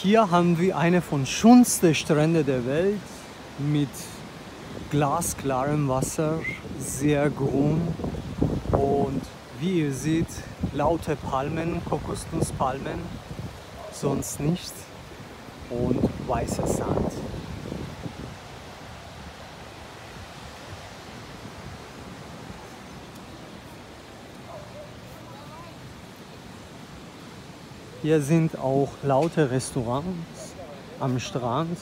Hier haben wir eine von schönsten Stränden der Welt mit glasklarem Wasser, sehr grün und wie ihr seht, laute Palmen, Kokosnusspalmen, sonst nichts und weißer Sand. Hier sind auch laute Restaurants am Strand.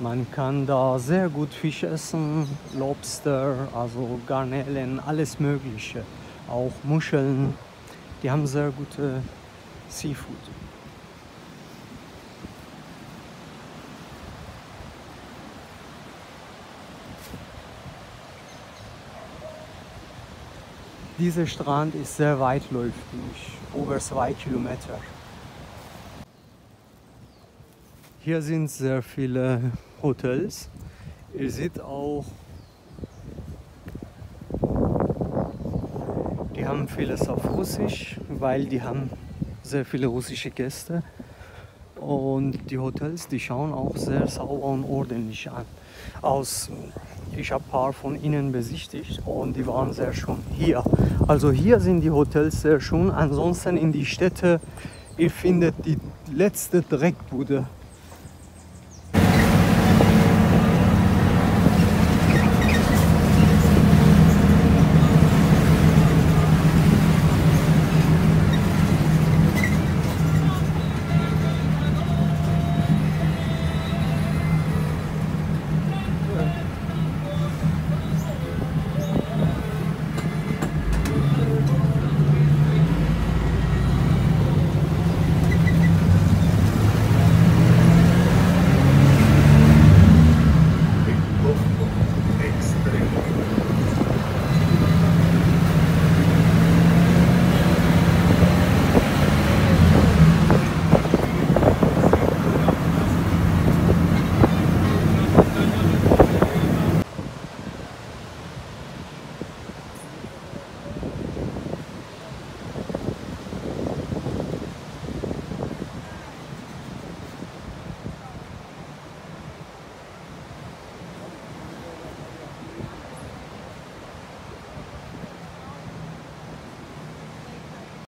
Man kann da sehr gut Fisch essen, Lobster, also Garnelen, alles Mögliche. Auch Muscheln. Die haben sehr gute Seafood. Dieser Strand ist sehr weitläufig, über zwei Kilometer. Hier sind sehr viele Hotels. Ihr seht auch, die haben vieles auf Russisch, weil die haben sehr viele russische Gäste. Und die Hotels, die schauen auch sehr sauber und ordentlich an. Aus, ich habe ein paar von ihnen besichtigt und die waren sehr schön. Hier, also hier sind die Hotels sehr schön. Ansonsten in die Städte, ihr findet die letzte Dreckbude